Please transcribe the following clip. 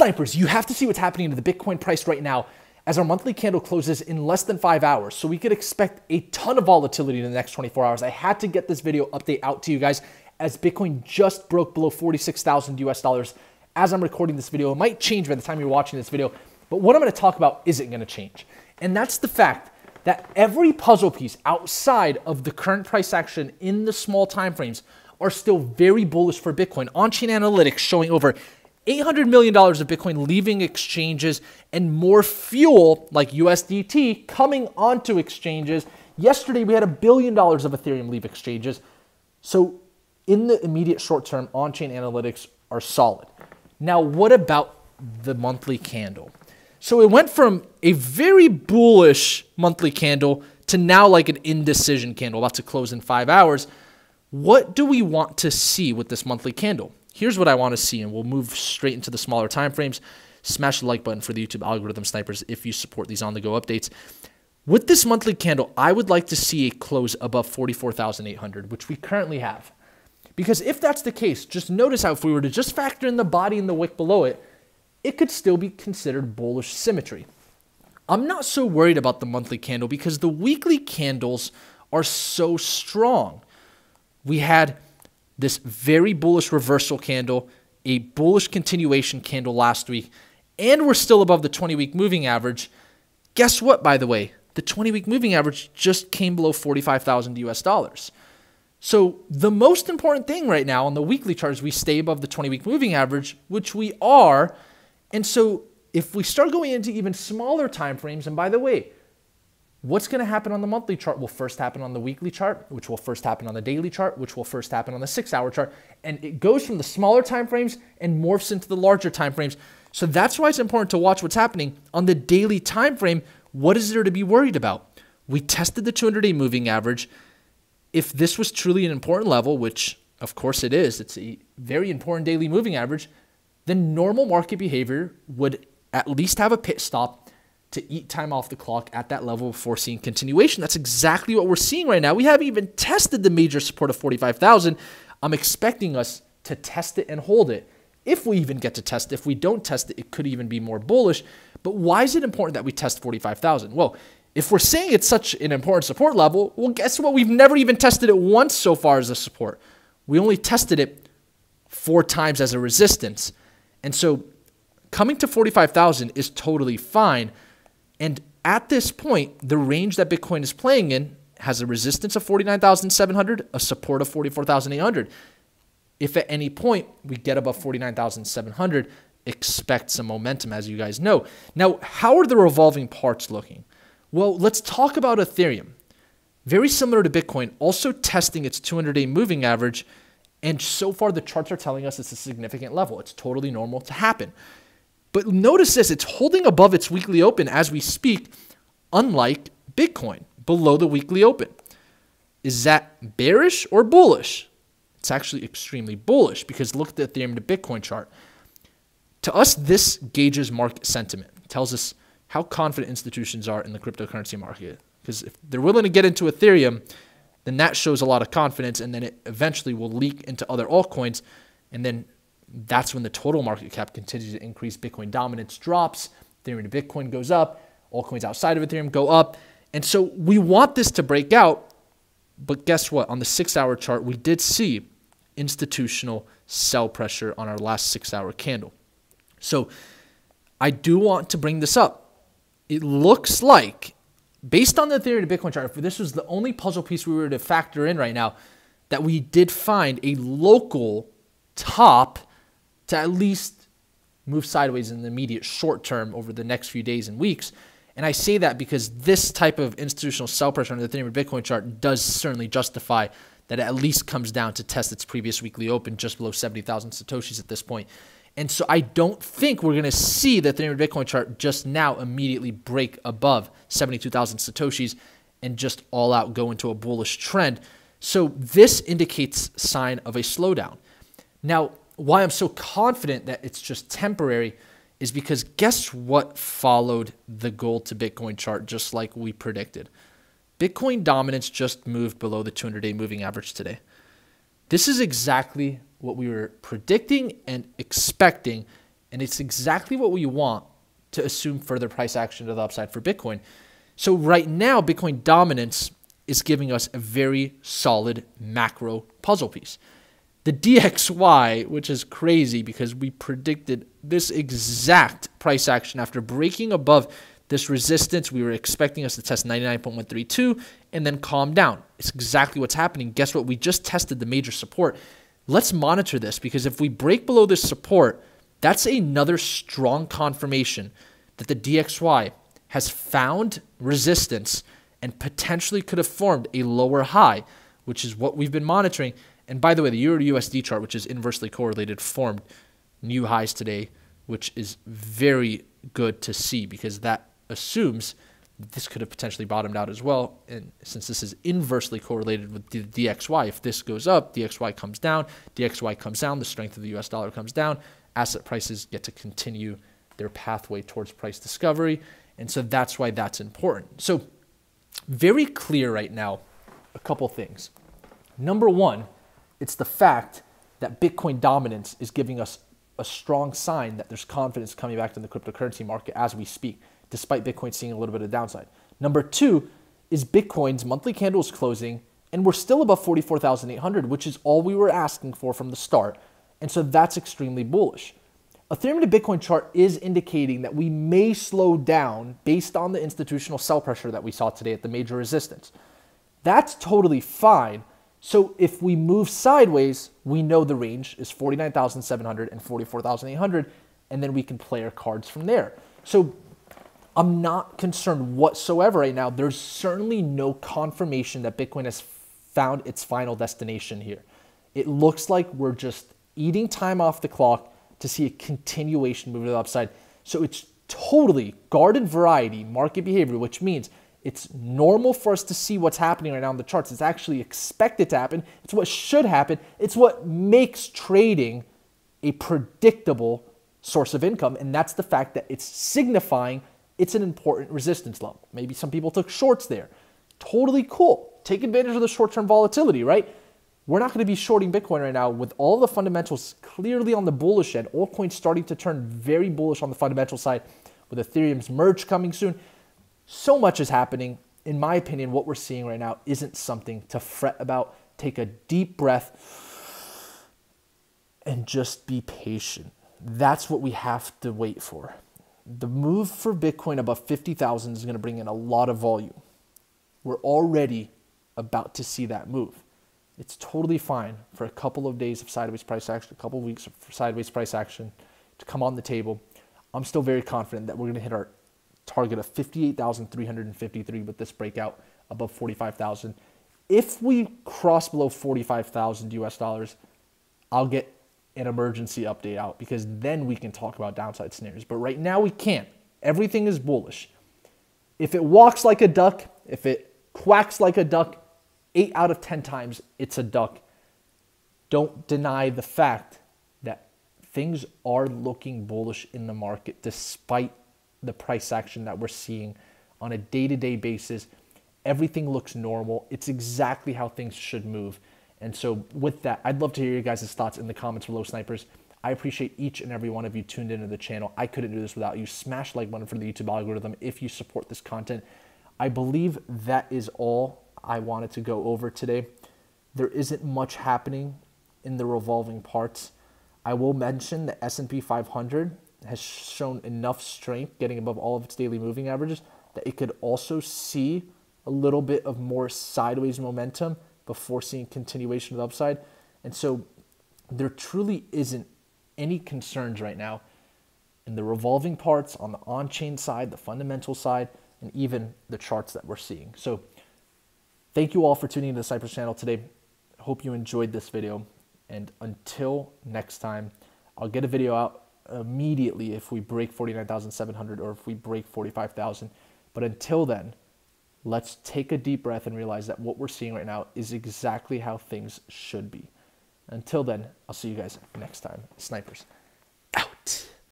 Snipers, you have to see what's happening to the Bitcoin price right now as our monthly candle closes in less than five hours. So we could expect a ton of volatility in the next 24 hours. I had to get this video update out to you guys as Bitcoin just broke below 46,000 US dollars as I'm recording this video. It might change by the time you're watching this video, but what I'm going to talk about isn't going to change. And that's the fact that every puzzle piece outside of the current price action in the small time frames are still very bullish for Bitcoin. On-chain analytics showing over $800 million of Bitcoin leaving exchanges and more fuel like USDT coming onto exchanges. Yesterday, we had a billion dollars of Ethereum leave exchanges. So, in the immediate short term, on chain analytics are solid. Now, what about the monthly candle? So, it went from a very bullish monthly candle to now like an indecision candle about to close in five hours. What do we want to see with this monthly candle? Here's what I want to see, and we'll move straight into the smaller time frames. Smash the like button for the YouTube algorithm snipers if you support these on the go updates. With this monthly candle, I would like to see a close above 44,800, which we currently have. Because if that's the case, just notice how if we were to just factor in the body and the wick below it, it could still be considered bullish symmetry. I'm not so worried about the monthly candle because the weekly candles are so strong. We had this very bullish reversal candle, a bullish continuation candle last week, and we're still above the 20 week moving average. Guess what, by the way? The 20 week moving average just came below 45,000 US dollars. So, the most important thing right now on the weekly chart is we stay above the 20 week moving average, which we are. And so, if we start going into even smaller time frames, and by the way, What's going to happen on the monthly chart will first happen on the weekly chart, which will first happen on the daily chart, which will first happen on the six hour chart. And it goes from the smaller time frames and morphs into the larger time frames. So that's why it's important to watch what's happening on the daily time frame. What is there to be worried about? We tested the 200 day moving average. If this was truly an important level, which of course it is, it's a very important daily moving average, then normal market behavior would at least have a pit stop to eat time off the clock at that level before seeing continuation. That's exactly what we're seeing right now. We haven't even tested the major support of 45,000. I'm expecting us to test it and hold it. If we even get to test it, if we don't test it, it could even be more bullish. But why is it important that we test 45,000? Well, if we're saying it's such an important support level, well, guess what? We've never even tested it once so far as a support. We only tested it four times as a resistance. And so coming to 45,000 is totally fine. And at this point, the range that Bitcoin is playing in has a resistance of 49,700, a support of 44,800. If at any point we get above 49,700, expect some momentum, as you guys know. Now, how are the revolving parts looking? Well, let's talk about Ethereum. Very similar to Bitcoin, also testing its 200 day moving average. And so far, the charts are telling us it's a significant level. It's totally normal to happen. But notice this it's holding above its weekly open as we speak, unlike Bitcoin below the weekly open. Is that bearish or bullish? It's actually extremely bullish because look at the Ethereum to Bitcoin chart. To us, this gauges market sentiment, tells us how confident institutions are in the cryptocurrency market. Because if they're willing to get into Ethereum, then that shows a lot of confidence, and then it eventually will leak into other altcoins, and then that's when the total market cap continues to increase. Bitcoin dominance drops, Ethereum to Bitcoin goes up, all coins outside of Ethereum go up. And so we want this to break out. But guess what? On the six hour chart, we did see institutional sell pressure on our last six hour candle. So I do want to bring this up. It looks like, based on the Ethereum to Bitcoin chart, if this was the only puzzle piece we were to factor in right now, that we did find a local top to at least move sideways in the immediate short term over the next few days and weeks. And I say that because this type of institutional sell pressure on the Ethereum Bitcoin chart does certainly justify that it at least comes down to test its previous weekly open just below 70,000 Satoshis at this point. And so I don't think we're going to see the Ethereum Bitcoin chart just now immediately break above 72,000 Satoshis and just all out go into a bullish trend. So this indicates sign of a slowdown. Now, why I'm so confident that it's just temporary is because guess what followed the gold to Bitcoin chart just like we predicted? Bitcoin dominance just moved below the 200 day moving average today. This is exactly what we were predicting and expecting, And it's exactly what we want to assume further price action to the upside for Bitcoin. So right now, Bitcoin dominance is giving us a very solid macro puzzle piece. The DXY, which is crazy because we predicted this exact price action after breaking above this resistance. We were expecting us to test 99.132 and then calm down. It's exactly what's happening. Guess what? We just tested the major support. Let's monitor this because if we break below this support, that's another strong confirmation that the DXY has found resistance and potentially could have formed a lower high, which is what we've been monitoring. And by the way, the Euro USD chart, which is inversely correlated, formed new highs today, which is very good to see because that assumes this could have potentially bottomed out as well. And since this is inversely correlated with the DXY, if this goes up, DXY comes down, DXY comes down, the strength of the US dollar comes down, asset prices get to continue their pathway towards price discovery. And so that's why that's important. So, very clear right now a couple things. Number one, it's the fact that Bitcoin dominance is giving us a strong sign that there's confidence coming back to the cryptocurrency market as we speak, despite Bitcoin seeing a little bit of downside. Number two is Bitcoin's monthly candles closing, and we're still above 44,800, which is all we were asking for from the start. And so that's extremely bullish. Ethereum to Bitcoin chart is indicating that we may slow down based on the institutional sell pressure that we saw today at the major resistance. That's totally fine. So if we move sideways, we know the range is 49,700 and 44,800, and then we can play our cards from there. So I'm not concerned whatsoever right now. There's certainly no confirmation that Bitcoin has found its final destination here. It looks like we're just eating time off the clock to see a continuation move to the upside. So it's totally garden variety market behavior, which means it's normal for us to see what's happening right now in the charts. It's actually expected to happen. It's what should happen. It's what makes trading a predictable source of income. And that's the fact that it's signifying it's an important resistance level. Maybe some people took shorts there. Totally cool. Take advantage of the short term volatility, right? We're not going to be shorting Bitcoin right now with all the fundamentals clearly on the bullish end. Altcoins starting to turn very bullish on the fundamental side with Ethereum's merge coming soon. So much is happening. In my opinion, what we're seeing right now isn't something to fret about. Take a deep breath and just be patient. That's what we have to wait for. The move for Bitcoin above 50,000 is going to bring in a lot of volume. We're already about to see that move. It's totally fine for a couple of days of sideways price action, a couple of weeks of sideways price action to come on the table. I'm still very confident that we're going to hit our target of 58,353 with this breakout above 45,000. If we cross below 45,000 US dollars, I'll get an emergency update out because then we can talk about downside scenarios. But right now we can't. Everything is bullish. If it walks like a duck, if it quacks like a duck, eight out of 10 times it's a duck. Don't deny the fact that things are looking bullish in the market despite the price action that we're seeing on a day to day basis. Everything looks normal. It's exactly how things should move. And so, with that, I'd love to hear your guys' thoughts in the comments below, snipers. I appreciate each and every one of you tuned into the channel. I couldn't do this without you. Smash like button for the YouTube algorithm if you support this content. I believe that is all I wanted to go over today. There isn't much happening in the revolving parts. I will mention the S&P 500 has shown enough strength getting above all of its daily moving averages that it could also see a little bit of more sideways momentum before seeing continuation of the upside. And so there truly isn't any concerns right now in the revolving parts on the on-chain side, the fundamental side, and even the charts that we're seeing. So Thank you all for tuning into the Snipers channel today. Hope you enjoyed this video. And until next time, I'll get a video out immediately if we break 49,700 or if we break 45,000. But until then, let's take a deep breath and realize that what we're seeing right now is exactly how things should be. Until then, I'll see you guys next time. Snipers out.